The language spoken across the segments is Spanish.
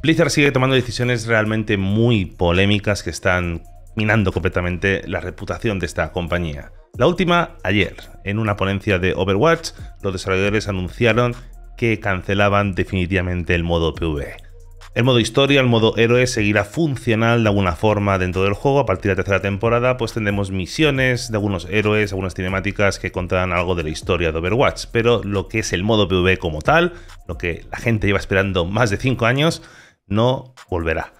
Blizzard sigue tomando decisiones realmente muy polémicas que están minando completamente la reputación de esta compañía. La última, ayer, en una ponencia de Overwatch, los desarrolladores anunciaron que cancelaban definitivamente el modo PvE. El modo historia, el modo héroe seguirá funcional de alguna forma dentro del juego. A partir de la tercera temporada, pues tendremos misiones de algunos héroes, algunas cinemáticas que contarán algo de la historia de Overwatch. Pero lo que es el modo PvE como tal, lo que la gente lleva esperando más de 5 años, no volverá.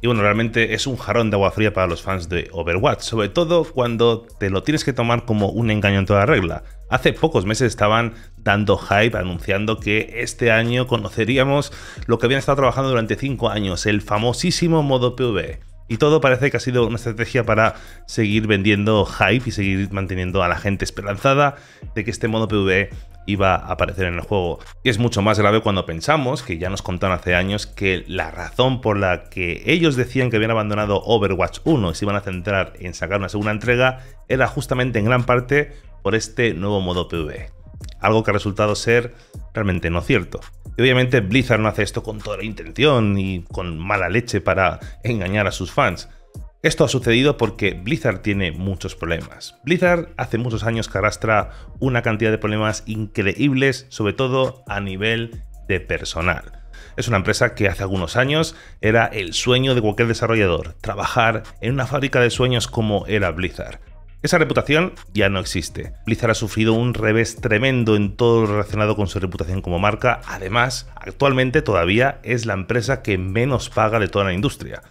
Y bueno, realmente es un jarrón de agua fría para los fans de Overwatch, sobre todo cuando te lo tienes que tomar como un engaño en toda regla. Hace pocos meses estaban dando hype anunciando que este año conoceríamos lo que habían estado trabajando durante 5 años, el famosísimo modo PvE. Y todo parece que ha sido una estrategia para seguir vendiendo hype y seguir manteniendo a la gente esperanzada de que este modo PvE iba a aparecer en el juego. Y es mucho más grave cuando pensamos, que ya nos contaron hace años, que la razón por la que ellos decían que habían abandonado Overwatch 1 y se iban a centrar en sacar una segunda entrega era justamente en gran parte por este nuevo modo PvE. Algo que ha resultado ser realmente no cierto. Y obviamente Blizzard no hace esto con toda la intención y con mala leche para engañar a sus fans. Esto ha sucedido porque Blizzard tiene muchos problemas. Blizzard hace muchos años que arrastra una cantidad de problemas increíbles, sobre todo a nivel de personal. Es una empresa que hace algunos años era el sueño de cualquier desarrollador, trabajar en una fábrica de sueños como era Blizzard. Esa reputación ya no existe. Blizzard ha sufrido un revés tremendo en todo lo relacionado con su reputación como marca. Además, actualmente todavía es la empresa que menos paga de toda la industria.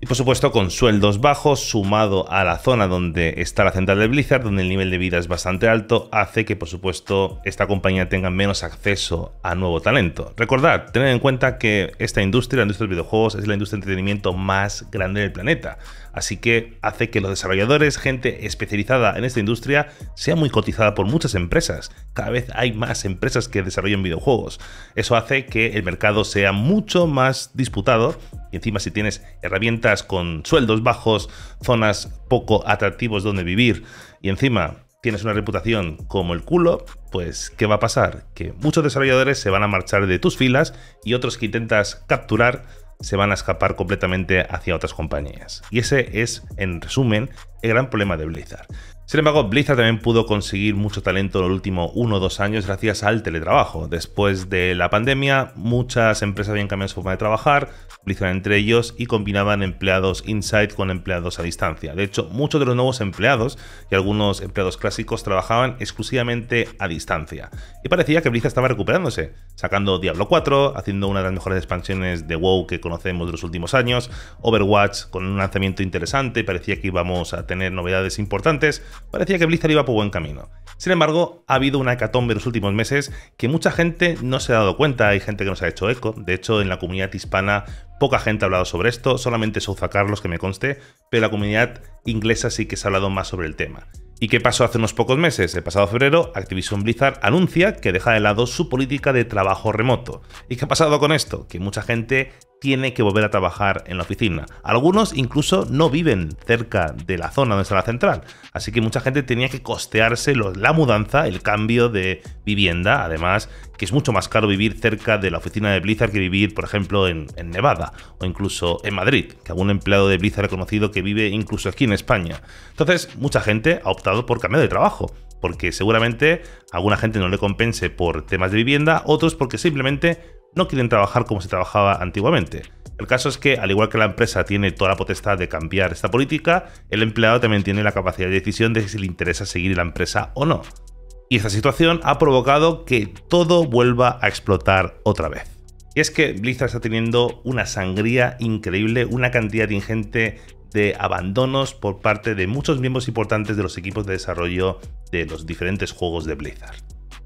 Y por supuesto con sueldos bajos, sumado a la zona donde está la central de Blizzard, donde el nivel de vida es bastante alto, hace que por supuesto esta compañía tenga menos acceso a nuevo talento. Recordad, tened en cuenta que esta industria, la industria de videojuegos, es la industria de entretenimiento más grande del planeta. Así que hace que los desarrolladores, gente especializada en esta industria, sea muy cotizada por muchas empresas. Cada vez hay más empresas que desarrollan videojuegos. Eso hace que el mercado sea mucho más disputado y encima si tienes herramientas con sueldos bajos, zonas poco atractivos donde vivir y encima tienes una reputación como el culo, pues ¿qué va a pasar? Que muchos desarrolladores se van a marchar de tus filas y otros que intentas capturar se van a escapar completamente hacia otras compañías. Y ese es, en resumen, el gran problema de Blizzard. Sin embargo, Blizzard también pudo conseguir mucho talento en el último uno o dos años gracias al teletrabajo. Después de la pandemia, muchas empresas habían cambiado su forma de trabajar, Blizzard entre ellos, y combinaban empleados inside con empleados a distancia. De hecho, muchos de los nuevos empleados y algunos empleados clásicos trabajaban exclusivamente a distancia. Y parecía que Blizzard estaba recuperándose, sacando Diablo 4, haciendo una de las mejores expansiones de WoW que conocemos de los últimos años, Overwatch con un lanzamiento interesante, parecía que íbamos a tener novedades importantes parecía que Blizzard iba por buen camino. Sin embargo, ha habido una hecatombe en los últimos meses que mucha gente no se ha dado cuenta, hay gente que nos ha hecho eco, de hecho en la comunidad hispana poca gente ha hablado sobre esto, solamente Souza Carlos que me conste, pero la comunidad inglesa sí que se ha hablado más sobre el tema. ¿Y qué pasó hace unos pocos meses? El pasado febrero, Activision Blizzard anuncia que deja de lado su política de trabajo remoto. ¿Y qué ha pasado con esto? Que mucha gente tiene que volver a trabajar en la oficina. Algunos incluso no viven cerca de la zona donde está la central, así que mucha gente tenía que costearse la mudanza, el cambio de vivienda, además que es mucho más caro vivir cerca de la oficina de Blizzard que vivir, por ejemplo, en, Nevada o incluso en Madrid, que algún empleado de Blizzard ha conocido que vive incluso aquí en España. Entonces, mucha gente ha optado por cambiar de trabajo porque seguramente alguna gente no le compense por temas de vivienda, otros porque simplemente no quieren trabajar como se trabajaba antiguamente. El caso es que, al igual que la empresa tiene toda la potestad de cambiar esta política, el empleado también tiene la capacidad de decisión de si le interesa seguir la empresa o no. Y esta situación ha provocado que todo vuelva a explotar otra vez. Y es que Blizzard está teniendo una sangría increíble, una cantidad ingente de abandonos por parte de muchos miembros importantes de los equipos de desarrollo de los diferentes juegos de Blizzard.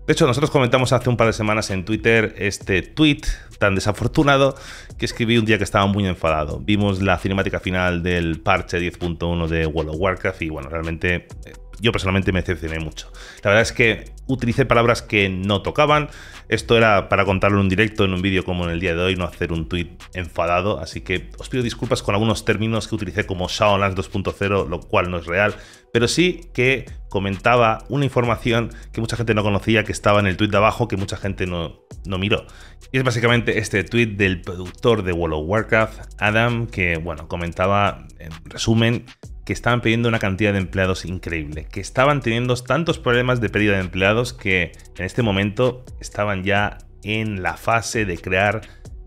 De hecho, nosotros comentamos hace un par de semanas en Twitter este tweet tan desafortunado que escribí un día que estaba muy enfadado. Vimos la cinemática final del parche 10.1 de World of Warcraft y bueno, realmente eh, yo personalmente me decepcioné mucho. La verdad es que utilicé palabras que no tocaban. Esto era para contarlo en un directo, en un vídeo como en el día de hoy, no hacer un tweet enfadado. Así que os pido disculpas con algunos términos que utilicé como Shadowlands 2.0, lo cual no es real. Pero sí que comentaba una información que mucha gente no conocía, que estaba en el tweet de abajo, que mucha gente no, no miró. Y es básicamente este tweet del productor de World of Warcraft, Adam, que bueno, comentaba en resumen que estaban pidiendo una cantidad de empleados increíble, que estaban teniendo tantos problemas de pérdida de empleados que en este momento estaban ya en la fase de crear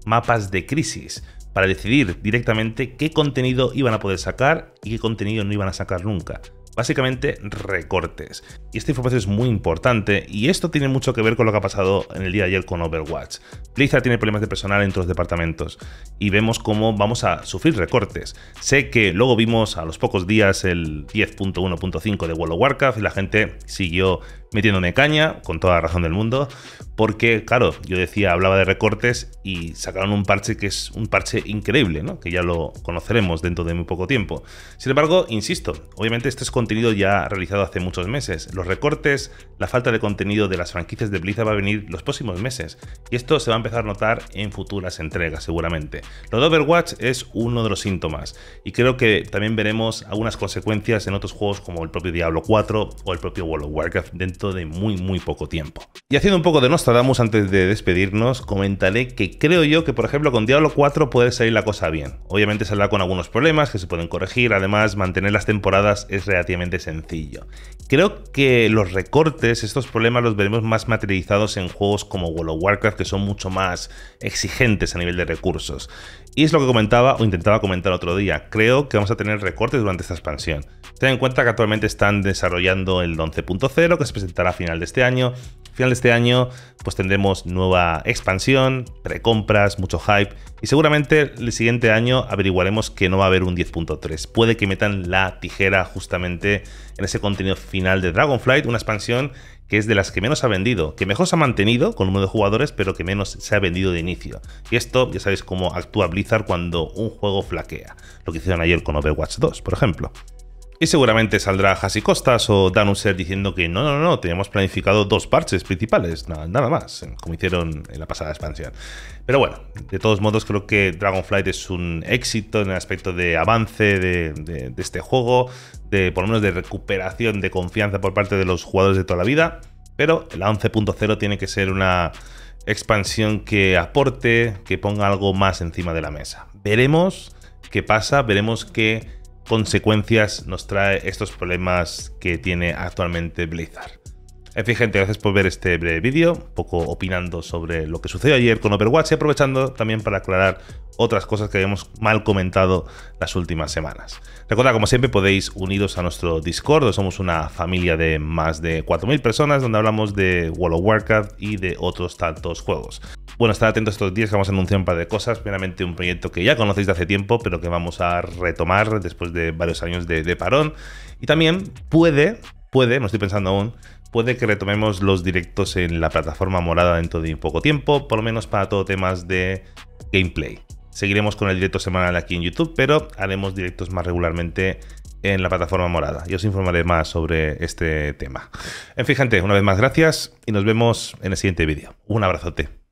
mapas de crisis para decidir directamente qué contenido iban a poder sacar y qué contenido no iban a sacar nunca básicamente recortes. Y esta información es muy importante y esto tiene mucho que ver con lo que ha pasado en el día de ayer con Overwatch. Blizzard tiene problemas de personal entre los departamentos y vemos cómo vamos a sufrir recortes. Sé que luego vimos a los pocos días el 10.1.5 de World of Warcraft y la gente siguió metiéndome caña, con toda la razón del mundo, porque, claro, yo decía, hablaba de recortes y sacaron un parche que es un parche increíble, ¿no? Que ya lo conoceremos dentro de muy poco tiempo. Sin embargo, insisto, obviamente este es contenido ya realizado hace muchos meses. Los recortes, la falta de contenido de las franquicias de Blizzard va a venir los próximos meses. Y esto se va a empezar a notar en futuras entregas, seguramente. Lo de Overwatch es uno de los síntomas. Y creo que también veremos algunas consecuencias en otros juegos como el propio Diablo 4 o el propio World of Warcraft dentro de muy muy poco tiempo. Y haciendo un poco de Nostradamus antes de despedirnos, comentaré que creo yo que por ejemplo con Diablo 4 puede salir la cosa bien. Obviamente saldrá con algunos problemas que se pueden corregir, además mantener las temporadas es relativamente sencillo. Creo que los recortes, estos problemas los veremos más materializados en juegos como World of Warcraft que son mucho más exigentes a nivel de recursos. Y es lo que comentaba o intentaba comentar otro día. Creo que vamos a tener recortes durante esta expansión. Ten en cuenta que actualmente están desarrollando el 11.0 que se presentará a final de este año. Final de este año pues tendremos nueva expansión, precompras, mucho hype y seguramente el siguiente año averiguaremos que no va a haber un 10.3. Puede que metan la tijera justamente en ese contenido final de Dragonflight, una expansión que es de las que menos ha vendido, que mejor se ha mantenido con número de jugadores, pero que menos se ha vendido de inicio. Y esto ya sabéis cómo actúa Blizzard cuando un juego flaquea, lo que hicieron ayer con Overwatch 2, por ejemplo. Y seguramente saldrá Hasi Costas o Danuser diciendo que no, no, no, teníamos planificado dos parches principales, nada, más, como hicieron en la pasada expansión. Pero bueno, de todos modos creo que Dragonflight es un éxito en el aspecto de avance de, de este juego, de por lo menos de recuperación de confianza por parte de los jugadores de toda la vida. Pero la 11.0 tiene que ser una expansión que aporte, que ponga algo más encima de la mesa. Veremos qué pasa, veremos qué consecuencias nos trae estos problemas que tiene actualmente Blizzard. En fin, gente, gracias por ver este breve vídeo, un poco opinando sobre lo que sucedió ayer con Overwatch y aprovechando también para aclarar otras cosas que habíamos mal comentado las últimas semanas. Recuerda, como siempre, podéis uniros a nuestro Discord, somos una familia de más de 4.000 personas donde hablamos de World of Warcraft y de otros tantos juegos. Bueno, estar atentos estos días que vamos a anunciar un par de cosas. Primeramente, un proyecto que ya conocéis de hace tiempo, pero que vamos a retomar después de varios años de, de parón. Y también puede, puede, no estoy pensando aún, puede que retomemos los directos en la plataforma morada dentro de poco tiempo, por lo menos para todo temas de gameplay. Seguiremos con el directo semanal aquí en YouTube, pero haremos directos más regularmente en la plataforma morada. Y os informaré más sobre este tema. En fin, gente, una vez más gracias y nos vemos en el siguiente vídeo. Un abrazote.